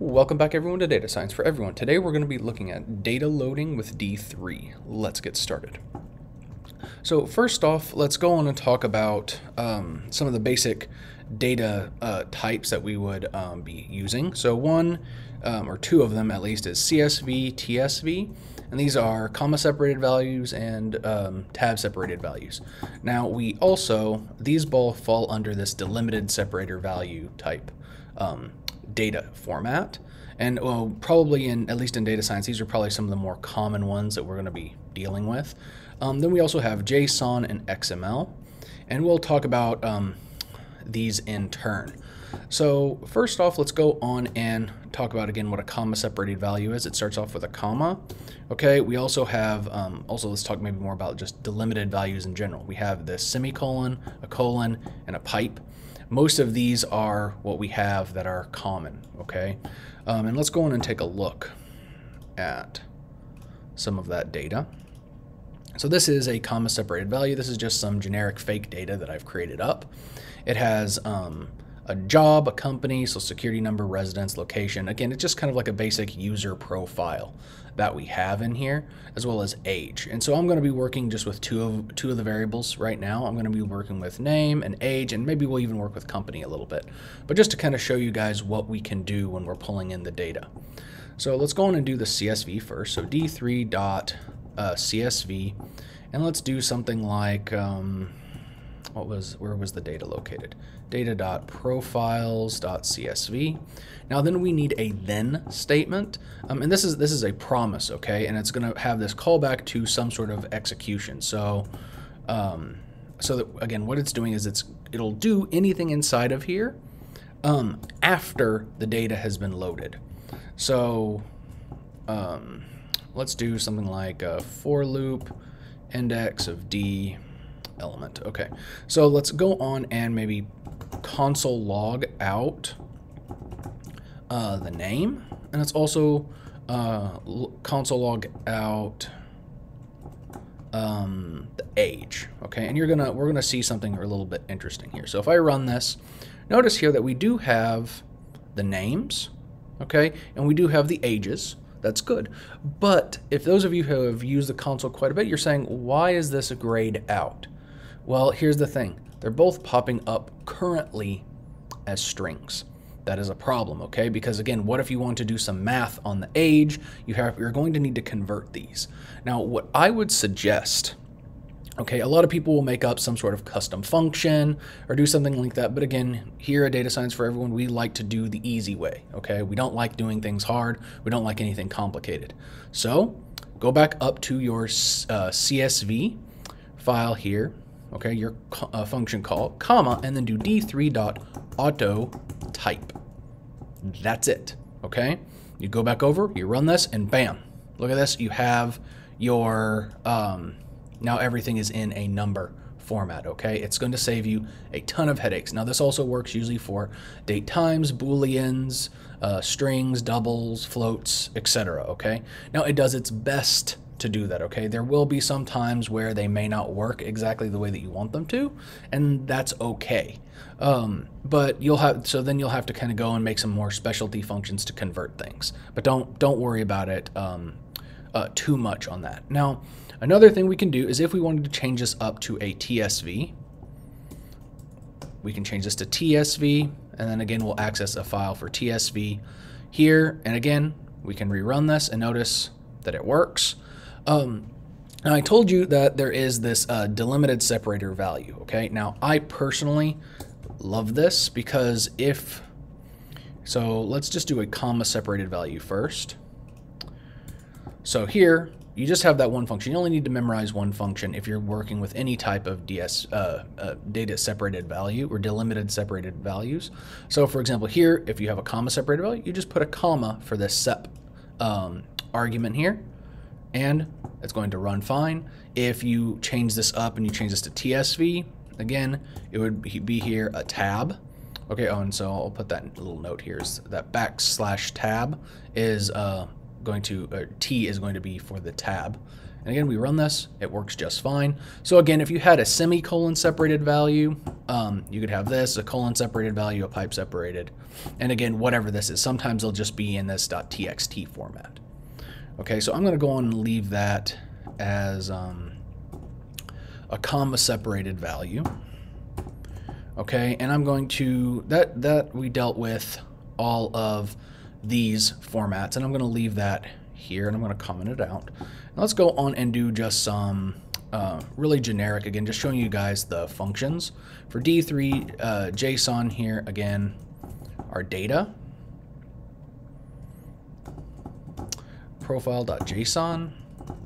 Welcome back everyone to Data Science for Everyone. Today we're going to be looking at data loading with D3. Let's get started. So first off, let's go on and talk about um, some of the basic data uh, types that we would um, be using. So one, um, or two of them at least, is CSV, TSV, and these are comma separated values and um, tab separated values. Now we also, these both fall under this delimited separator value type um, data format. And well, probably in, at least in data science, these are probably some of the more common ones that we're going to be dealing with. Um, then we also have JSON and XML, and we'll talk about um, these in turn. So first off, let's go on and talk about again what a comma separated value is. It starts off with a comma. Okay, we also have, um, also let's talk maybe more about just delimited values in general. We have the semicolon, a colon, and a pipe. Most of these are what we have that are common, okay? Um, and let's go on and take a look at some of that data. So this is a comma separated value. This is just some generic fake data that I've created up. It has um, a job, a company, social security number, residence, location. Again, it's just kind of like a basic user profile that we have in here, as well as age. And so I'm going to be working just with two of two of the variables right now. I'm going to be working with name and age, and maybe we'll even work with company a little bit. But just to kind of show you guys what we can do when we're pulling in the data. So let's go on and do the CSV first. So d3 dot uh, CSV, and let's do something like. Um, what was where was the data located? Data.profiles.csv. Now then we need a then statement, um, and this is this is a promise, okay? And it's going to have this callback to some sort of execution. So, um, so that again, what it's doing is it's it'll do anything inside of here um, after the data has been loaded. So, um, let's do something like a for loop index of d element. Okay, so let's go on and maybe console log out uh, the name, and let's also uh, console log out um, the age. Okay, and you're gonna we're gonna see something a little bit interesting here. So if I run this, notice here that we do have the names, okay, and we do have the ages. That's good. But if those of you who have used the console quite a bit, you're saying, why is this a grayed out? Well, here's the thing. They're both popping up currently as strings. That is a problem, okay? Because again, what if you want to do some math on the age? You have you're going to need to convert these. Now, what I would suggest Okay, a lot of people will make up some sort of custom function or do something like that. But again, here at Data Science for Everyone, we like to do the easy way. Okay, we don't like doing things hard. We don't like anything complicated. So go back up to your uh, CSV file here okay, your uh, function call, comma, and then do d3 dot auto type. That's it, okay? You go back over, you run this, and bam, look at this, you have your, um, now everything is in a number format, okay? It's going to save you a ton of headaches. Now, this also works usually for date times, booleans, uh, strings, doubles, floats, etc., okay? Now, it does its best to do that, okay? There will be some times where they may not work exactly the way that you want them to, and that's okay. Um, but you'll have so then you'll have to kind of go and make some more specialty functions to convert things. But don't don't worry about it um, uh, too much on that. Now, another thing we can do is if we wanted to change this up to a TSV, we can change this to TSV, and then again we'll access a file for TSV here, and again we can rerun this and notice that it works. Um, now I told you that there is this uh, delimited separator value, okay? Now I personally love this because if, so let's just do a comma separated value first. So here, you just have that one function. You only need to memorize one function if you're working with any type of DS uh, uh, data separated value or delimited separated values. So for example, here, if you have a comma separated value, you just put a comma for this sep um, argument here and it's going to run fine. If you change this up and you change this to TSV, again, it would be here a tab. Okay, oh, and so I'll put that little note here is that backslash tab is uh, going to, T is going to be for the tab. And again, we run this, it works just fine. So again, if you had a semicolon separated value, um, you could have this, a colon separated value, a pipe separated. And again, whatever this is, sometimes they'll just be in this .txt format. Okay, so I'm going to go on and leave that as um, a comma separated value. Okay, and I'm going to, that, that we dealt with all of these formats, and I'm going to leave that here, and I'm going to comment it out. Now let's go on and do just some uh, really generic, again, just showing you guys the functions. For D3 uh, JSON here, again, our data, profile.json,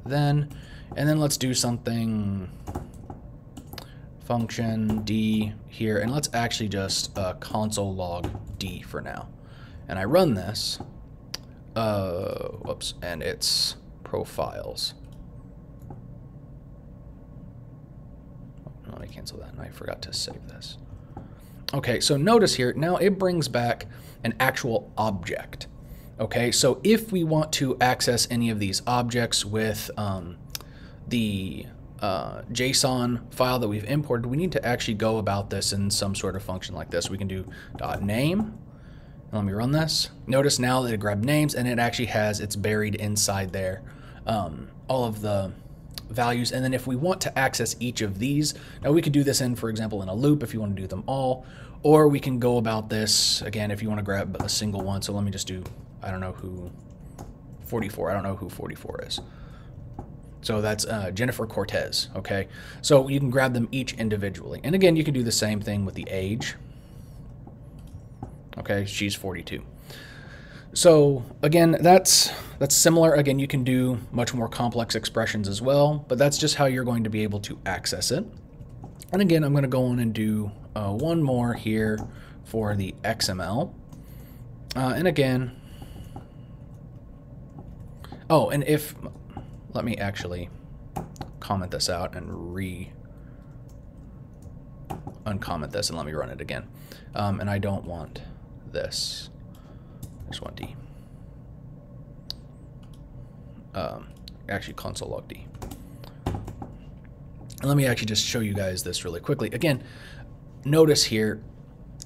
then, and then let's do something function d here, and let's actually just uh, console log d for now. And I run this, uh, whoops, and it's profiles. Let me cancel that, and I forgot to save this. Okay, so notice here, now it brings back an actual object. Okay, so if we want to access any of these objects with um, the uh, JSON file that we've imported, we need to actually go about this in some sort of function like this. We can do dot name. Let me run this. Notice now that it grabbed names and it actually has, it's buried inside there, um, all of the values. And then if we want to access each of these, now we could do this in, for example, in a loop if you want to do them all, or we can go about this, again, if you want to grab a single one. So let me just do I don't know who 44. I don't know who 44 is. So that's uh, Jennifer Cortez, okay? So you can grab them each individually. And again, you can do the same thing with the age. Okay, she's 42. So again, that's that's similar. Again, you can do much more complex expressions as well, but that's just how you're going to be able to access it. And again, I'm going to go on and do uh, one more here for the XML. Uh, and again, Oh, and if, let me actually comment this out and re uncomment this and let me run it again. Um, and I don't want this. I just want D. Um, actually console log D. And let me actually just show you guys this really quickly. Again, notice here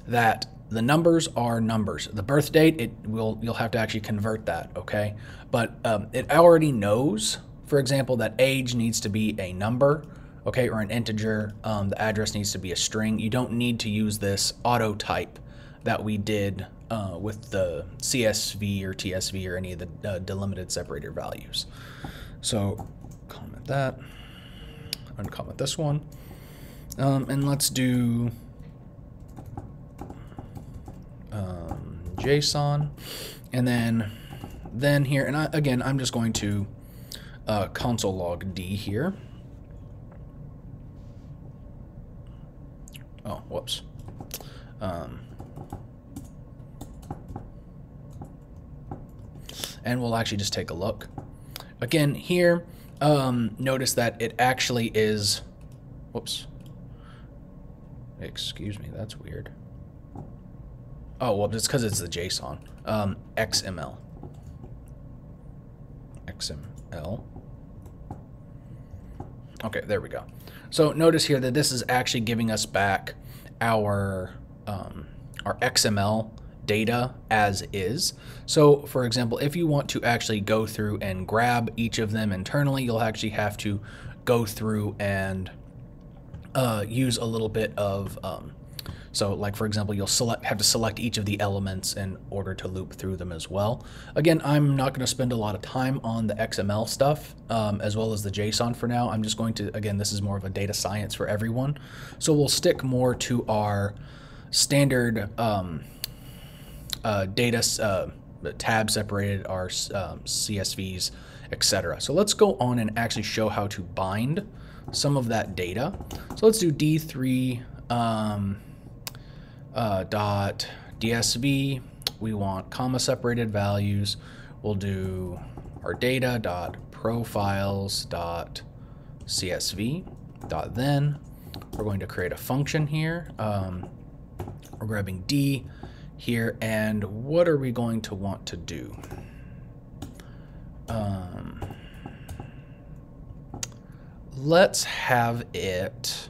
that the numbers are numbers. The birth date, it will you'll have to actually convert that, okay? But um, it already knows, for example, that age needs to be a number, okay, or an integer. Um, the address needs to be a string. You don't need to use this auto type that we did uh, with the CSV or TSV or any of the uh, delimited separator values. So comment that, uncomment this one, um, and let's do um, JSON, and then then here, and I, again, I'm just going to uh, console log D here. Oh, whoops. Um, and we'll actually just take a look. Again, here, um, notice that it actually is, whoops. Excuse me, that's weird. Oh, well, it's because it's the JSON. Um, XML. XML. Okay, there we go. So notice here that this is actually giving us back our um, our XML data as is. So for example, if you want to actually go through and grab each of them internally, you'll actually have to go through and uh, use a little bit of um, so like for example, you'll select have to select each of the elements in order to loop through them as well. Again, I'm not going to spend a lot of time on the XML stuff um, as well as the JSON for now. I'm just going to, again, this is more of a data science for everyone. So we'll stick more to our standard um, uh, data uh, tab separated, our um, CSVs, etc. So let's go on and actually show how to bind some of that data. So let's do D3 um, uh, dot DSV. We want comma separated values. We'll do our data dot profiles dot CSV dot then. We're going to create a function here. Um, we're grabbing D here, and what are we going to want to do? Um, let's have it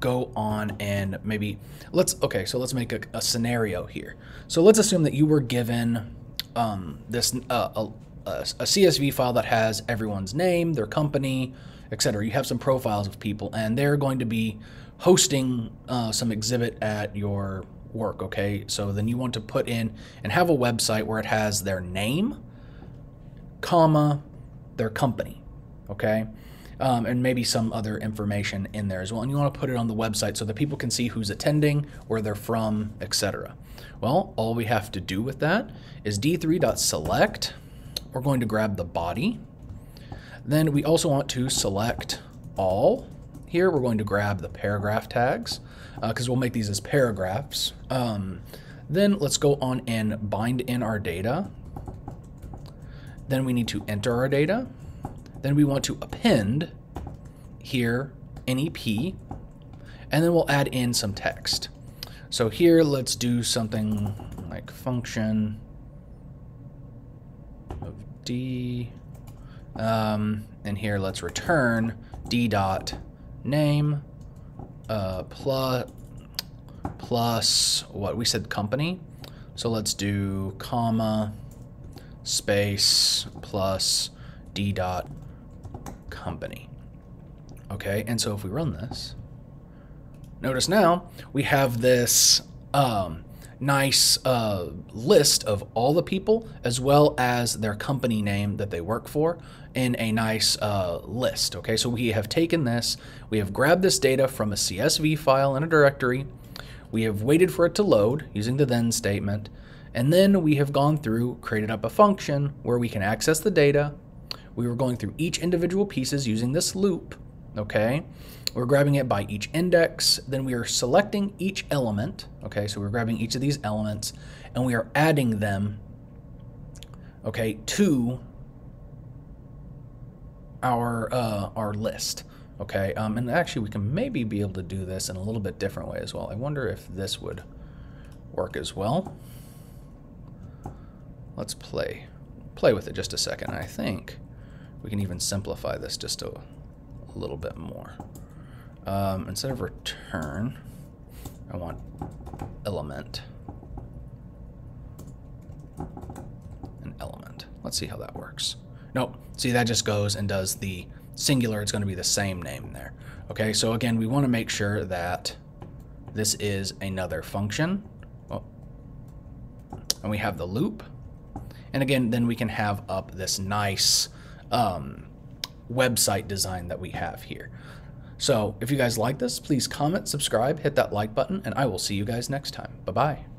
go on and maybe let's okay so let's make a, a scenario here. So let's assume that you were given um, this uh, a, a, csv file that has everyone's name their company etc you have some profiles of people and they're going to be hosting uh, some exhibit at your work okay? So then you want to put in and have a website where it has their name comma their company okay um, and maybe some other information in there as well. And you want to put it on the website so that people can see who's attending, where they're from, etc. Well, all we have to do with that is d3.select. We're going to grab the body. Then we also want to select all. Here we're going to grab the paragraph tags because uh, we'll make these as paragraphs. Um, then let's go on and bind in our data. Then we need to enter our data. Then we want to append here NEP, and then we'll add in some text. So here, let's do something like function of D, um, and here let's return D dot name uh, plus plus what we said company. So let's do comma space plus D dot company. Okay, and so if we run this, notice now we have this um, nice uh, list of all the people as well as their company name that they work for in a nice uh, list. Okay, so we have taken this, we have grabbed this data from a CSV file in a directory, we have waited for it to load using the then statement, and then we have gone through, created up a function where we can access the data, we were going through each individual pieces using this loop, okay? We're grabbing it by each index, then we are selecting each element, okay? So we're grabbing each of these elements and we are adding them, okay, to our, uh, our list. Okay, um, and actually we can maybe be able to do this in a little bit different way as well. I wonder if this would work as well. Let's play, play with it just a second. I think we can even simplify this just a, a little bit more. Um, instead of return, I want element. An element. Let's see how that works. Nope. See, that just goes and does the singular. It's going to be the same name there. Okay, so again, we want to make sure that this is another function. Oh. And we have the loop. And again, then we can have up this nice um, website design that we have here. So if you guys like this, please comment, subscribe, hit that like button, and I will see you guys next time. Bye-bye.